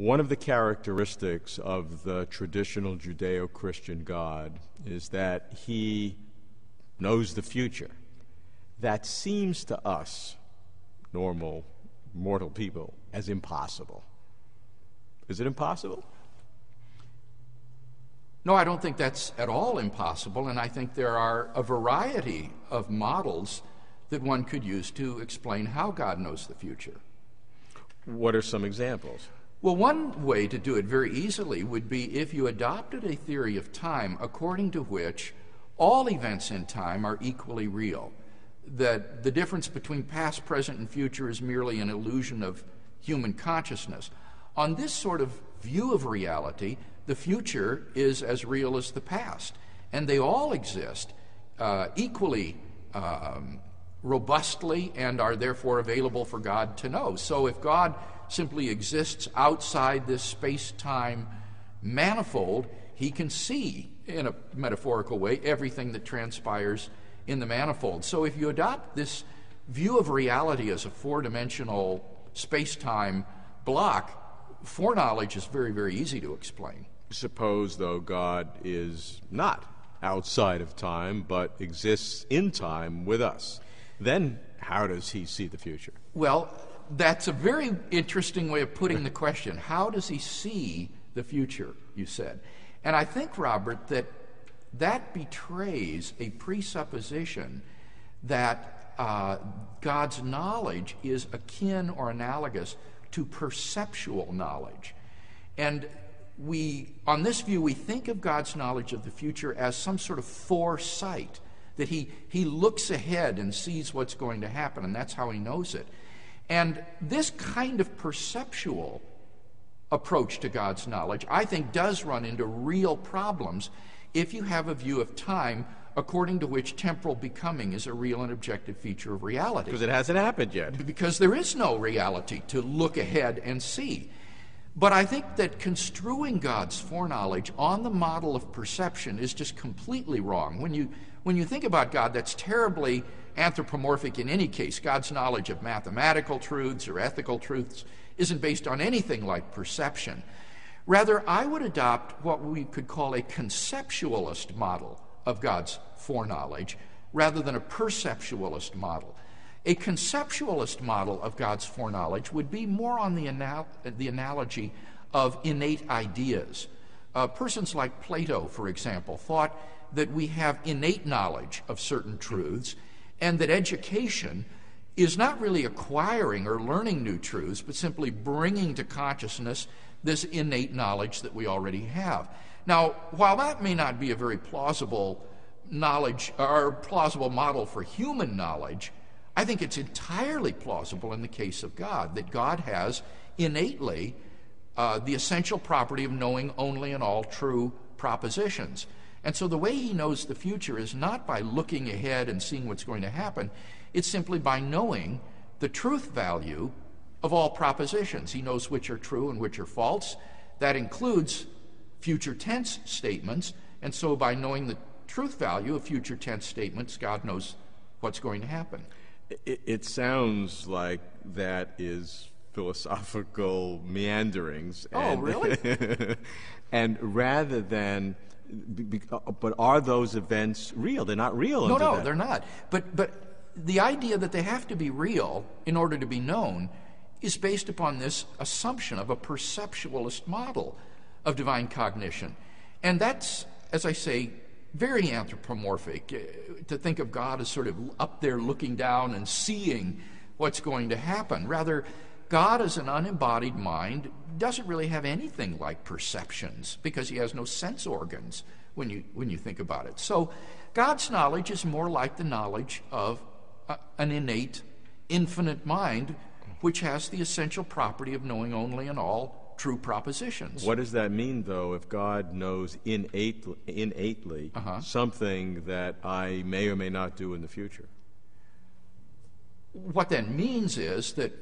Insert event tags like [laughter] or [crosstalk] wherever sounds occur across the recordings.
One of the characteristics of the traditional Judeo Christian God is that he knows the future. That seems to us, normal, mortal people, as impossible. Is it impossible? No, I don't think that's at all impossible, and I think there are a variety of models that one could use to explain how God knows the future. What are some examples? Well, one way to do it very easily would be if you adopted a theory of time according to which all events in time are equally real. That the difference between past, present, and future is merely an illusion of human consciousness. On this sort of view of reality, the future is as real as the past, and they all exist uh, equally um, robustly and are therefore available for God to know. So if God simply exists outside this space time manifold, he can see, in a metaphorical way, everything that transpires in the manifold. So if you adopt this view of reality as a four dimensional space time block, foreknowledge is very, very easy to explain. Suppose, though, God is not outside of time, but exists in time with us. Then how does he see the future? Well, that's a very interesting way of putting the question. How does he see the future, you said? And I think, Robert, that that betrays a presupposition that uh, God's knowledge is akin or analogous to perceptual knowledge. And we, on this view, we think of God's knowledge of the future as some sort of foresight, that he, he looks ahead and sees what's going to happen, and that's how he knows it. And this kind of perceptual approach to God's knowledge, I think, does run into real problems if you have a view of time according to which temporal becoming is a real and objective feature of reality. Because it hasn't happened yet. Because there is no reality to look ahead and see. But I think that construing God's foreknowledge on the model of perception is just completely wrong. When you, when you think about God, that's terribly anthropomorphic in any case. God's knowledge of mathematical truths or ethical truths isn't based on anything like perception. Rather, I would adopt what we could call a conceptualist model of God's foreknowledge rather than a perceptualist model. A conceptualist model of God's foreknowledge would be more on the, anal- the analogy of innate ideas. Uh, persons like Plato, for example, thought that we have innate knowledge of certain truths and that education is not really acquiring or learning new truths, but simply bringing to consciousness this innate knowledge that we already have. Now, while that may not be a very plausible knowledge or plausible model for human knowledge, I think it's entirely plausible in the case of God that God has innately uh, the essential property of knowing only and all true propositions. And so the way he knows the future is not by looking ahead and seeing what's going to happen, it's simply by knowing the truth value of all propositions. He knows which are true and which are false. That includes future tense statements. And so by knowing the truth value of future tense statements, God knows what's going to happen. It, it sounds like that is philosophical meanderings. Oh, and, really? [laughs] and rather than uh, but are those events real? They're not real. No, no, that. they're not. But but the idea that they have to be real in order to be known is based upon this assumption of a perceptualist model of divine cognition. And that's, as I say, very anthropomorphic uh, to think of God as sort of up there looking down and seeing what's going to happen. Rather, God as an unembodied mind doesn't really have anything like perceptions because he has no sense organs when you, when you think about it. So God's knowledge is more like the knowledge of a, an innate, infinite mind which has the essential property of knowing only and all true propositions. What does that mean, though, if God knows innately, innately uh-huh. something that I may or may not do in the future? What that means is that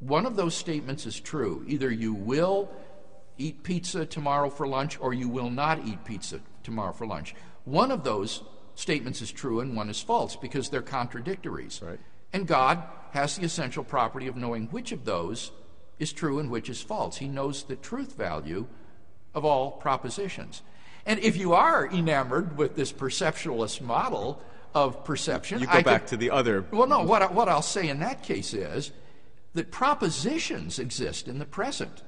one of those statements is true. Either you will eat pizza tomorrow for lunch or you will not eat pizza tomorrow for lunch. One of those statements is true and one is false because they're contradictories. Right. And God has the essential property of knowing which of those is true and which is false. He knows the truth value of all propositions. And if you are enamored with this perceptualist model of perception, You go I back could- to the other. well, no, what, I, what I'll say in that case is that propositions exist in the present.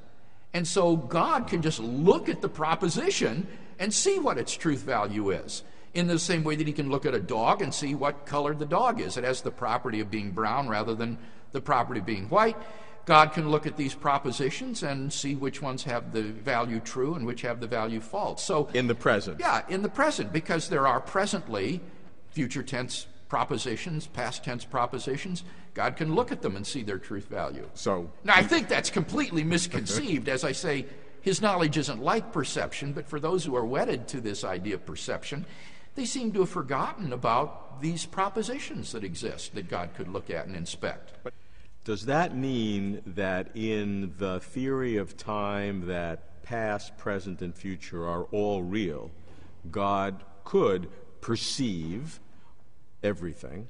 And so God can just look at the proposition and see what its truth value is. In the same way that he can look at a dog and see what color the dog is. It has the property of being brown rather than the property of being white. God can look at these propositions and see which ones have the value true and which have the value false. So In the present. yeah, in the present, because there are presently future tense propositions, past tense propositions. God can look at them and see their truth value. So Now, I think that's completely misconceived. As I say, his knowledge isn't like perception, but for those who are wedded to this idea of perception, they seem to have forgotten about these propositions that exist that God could look at and inspect. Does that mean that in the theory of time that past, present, and future are all real, God could perceive everything,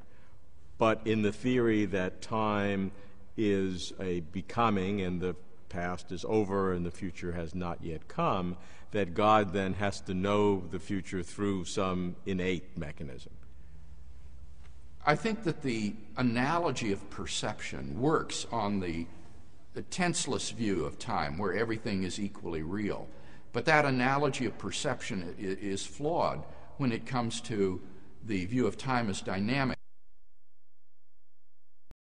but in the theory that time is a becoming and the past is over and the future has not yet come, that God then has to know the future through some innate mechanism? I think that the analogy of perception works on the, the tenseless view of time, where everything is equally real. But that analogy of perception is flawed when it comes to the view of time as dynamic.